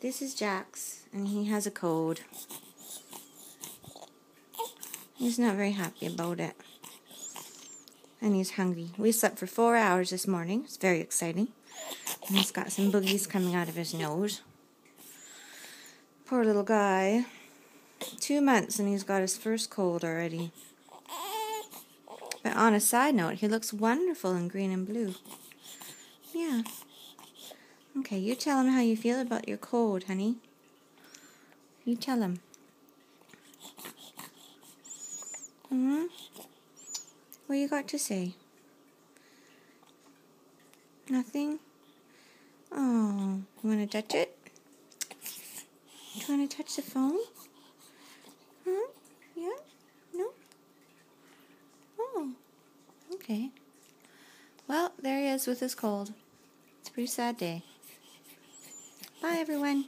This is Jax, and he has a cold. He's not very happy about it. And he's hungry. We slept for four hours this morning. It's very exciting. And he's got some boogies coming out of his nose. Poor little guy. Two months and he's got his first cold already. But on a side note, he looks wonderful in green and blue. Okay, you tell him how you feel about your cold, honey. You tell him. Hmm? What you got to say? Nothing? Oh, you want to touch it? Do you want to touch the phone? Huh? Yeah? No? Oh, okay. Well, there he is with his cold. It's a pretty sad day. Bye, everyone.